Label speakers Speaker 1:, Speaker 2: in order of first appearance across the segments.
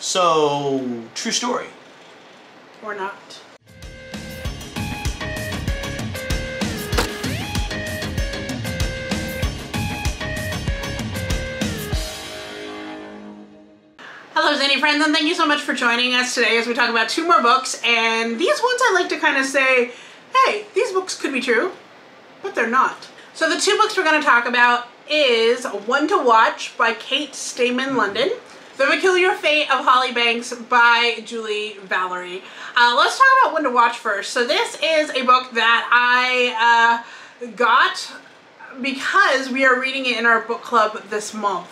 Speaker 1: So, true story.
Speaker 2: Or not. Hello Zany friends and thank you so much for joining us today as we talk about two more books and these ones I like to kind of say, hey, these books could be true, but they're not. So the two books we're going to talk about is One to Watch by Kate Stayman London, The Peculiar Fate of Holly Banks by Julie Valerie. Uh, let's talk about One to Watch first. So this is a book that I uh, got because we are reading it in our book club this month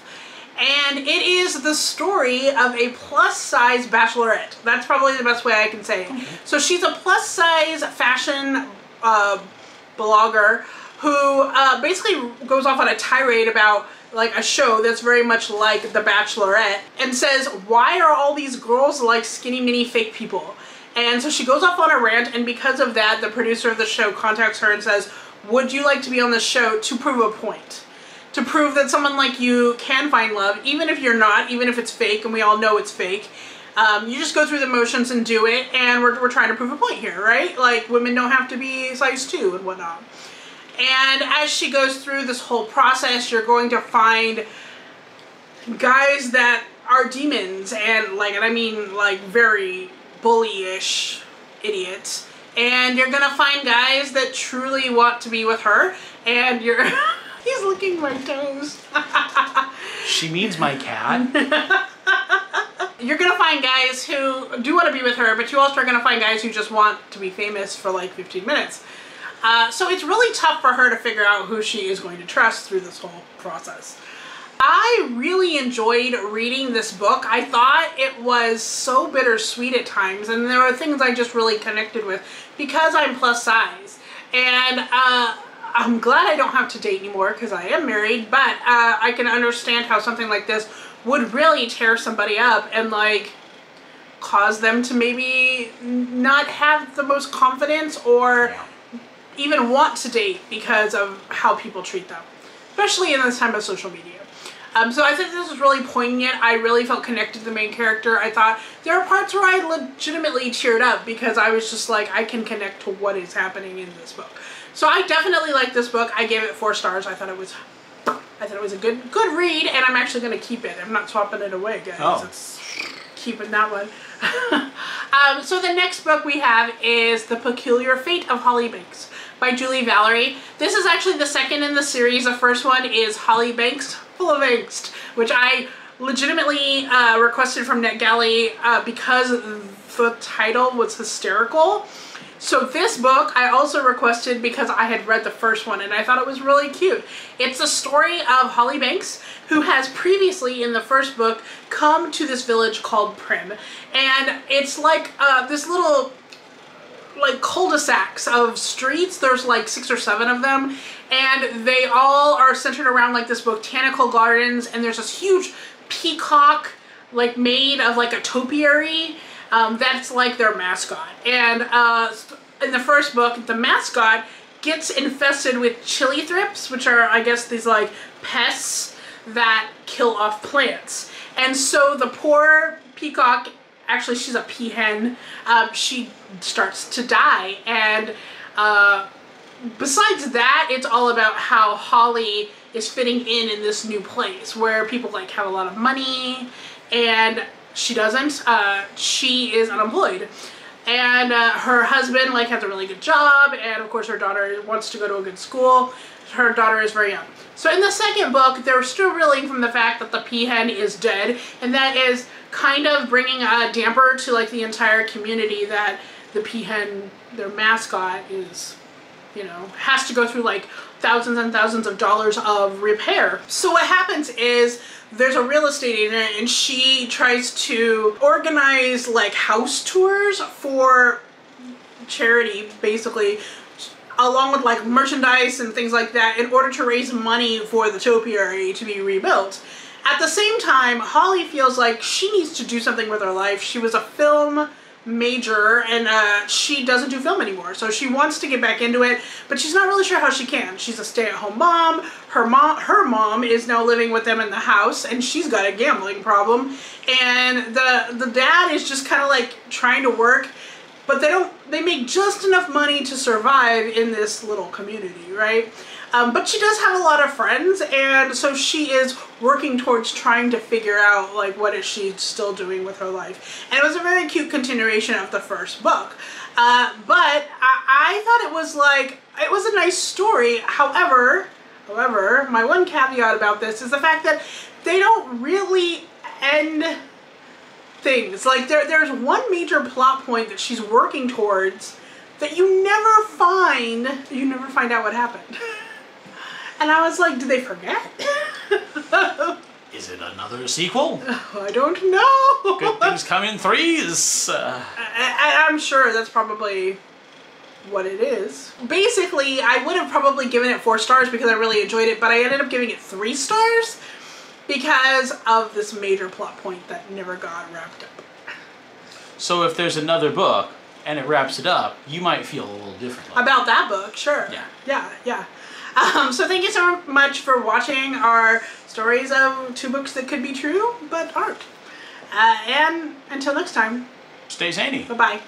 Speaker 2: and it is the story of a plus size bachelorette. That's probably the best way I can say it. So she's a plus size fashion uh, blogger who uh, basically goes off on a tirade about like a show that's very much like The Bachelorette and says, why are all these girls like skinny mini fake people? And so she goes off on a rant and because of that, the producer of the show contacts her and says, would you like to be on the show to prove a point? to prove that someone like you can find love, even if you're not, even if it's fake, and we all know it's fake. Um, you just go through the motions and do it, and we're, we're trying to prove a point here, right? Like, women don't have to be size 2 and whatnot. And as she goes through this whole process, you're going to find guys that are demons, and like, and I mean like very bullyish idiots. And you're gonna find guys that truly want to be with her, and you're... He's licking my toes.
Speaker 1: she means my cat.
Speaker 2: You're gonna find guys who do want to be with her, but you also are gonna find guys who just want to be famous for like 15 minutes. Uh, so it's really tough for her to figure out who she is going to trust through this whole process. I really enjoyed reading this book. I thought it was so bittersweet at times, and there were things I just really connected with because I'm plus size. And uh, I'm glad I don't have to date anymore because I am married, but uh, I can understand how something like this would really tear somebody up and like cause them to maybe not have the most confidence or yeah. Even want to date because of how people treat them, especially in this time of social media. Um, so I think this was really poignant. I really felt connected to the main character. I thought there are parts where I legitimately cheered up because I was just like, I can connect to what is happening in this book. So I definitely like this book. I gave it four stars. I thought it was I thought it was a good good read and I'm actually going to keep it. I'm not swapping it away, guys. Oh. It's keeping that one. um, so the next book we have is The Peculiar Fate of Holly Banks by Julie Valerie. This is actually the second in the series. The first one is Holly Banks Full of Angst, which I legitimately uh, requested from NetGalley uh, because the title was hysterical. So this book I also requested because I had read the first one and I thought it was really cute. It's the story of Holly Banks who has previously in the first book come to this village called Prim and it's like uh, this little like cul-de-sacs of streets. There's like six or seven of them and they all are centered around like this botanical gardens and there's this huge peacock like made of like a topiary um, that's like their mascot. And uh, in the first book, the mascot gets infested with chili thrips, which are, I guess, these like pests that kill off plants. And so the poor peacock, actually she's a peahen, um, she starts to die. And uh, besides that, it's all about how Holly is fitting in in this new place where people like have a lot of money and she doesn't. Uh, she is unemployed. And uh, her husband like has a really good job and of course her daughter wants to go to a good school. Her daughter is very young. So in the second book, they're still reeling from the fact that the peahen is dead and that is kind of bringing a damper to like the entire community that the peahen, their mascot, is, you know, has to go through like thousands and thousands of dollars of repair. So what happens is there's a real estate agent and she tries to organize like house tours for charity basically along with like merchandise and things like that in order to raise money for the topiary to be rebuilt. At the same time, Holly feels like she needs to do something with her life. She was a film major and uh, she doesn't do film anymore so she wants to get back into it but she's not really sure how she can. She's a stay-at-home mom. Her mom her mom is now living with them in the house and she's got a gambling problem. And the the dad is just kind of like trying to work but they don't they make just enough money to survive in this little community right? Um, but she does have a lot of friends and so she is working towards trying to figure out like what is she still doing with her life. And it was a very cute continuation of the first book. Uh, but I, I thought it was like it was a nice story. However however my one caveat about this is the fact that they don't really end things. Like there, there's one major plot point that she's working towards that you never find you never find out what happened. And i was like did they forget?
Speaker 1: Is it another sequel?
Speaker 2: i don't know.
Speaker 1: Good things come in threes. Uh,
Speaker 2: I, I, i'm sure that's probably what it is. Basically i would have probably given it four stars because i really enjoyed it but i ended up giving it three stars because of this major plot point that never got wrapped up
Speaker 1: so if there's another book and it wraps it up, you might feel a little differently.
Speaker 2: about that book sure
Speaker 1: Yeah.
Speaker 2: yeah yeah um, so thank you so much for watching our stories of two books that could be true but aren't uh, and until next time
Speaker 1: Stay zany.
Speaker 2: bye bye